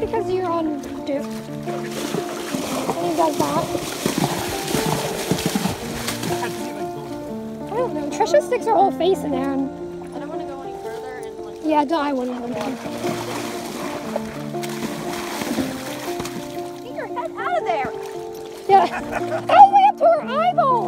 Because you're on dip. You got that. Trisha sticks her whole face in there. And... I don't want to go any further. And, like, yeah, I wouldn't. want to go any further. All the to her eyeballs.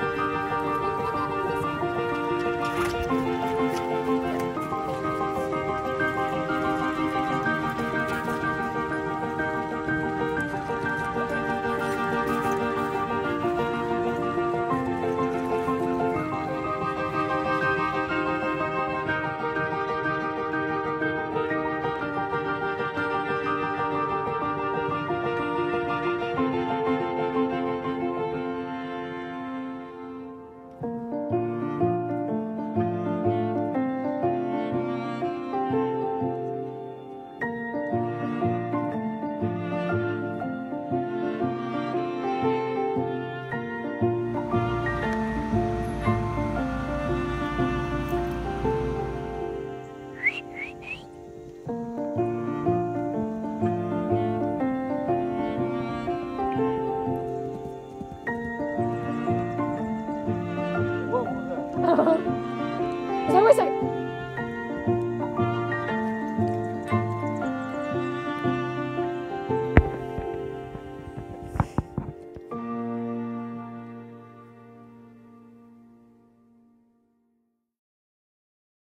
ใช่